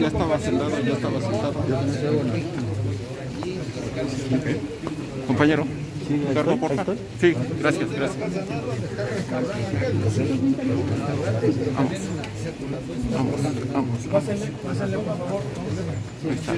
Ya estaba, sentado, ya estaba sentado. Compañero. Carlos, por. Sí, gracias, gracias. Vamos. Vamos, vamos. Ahí está.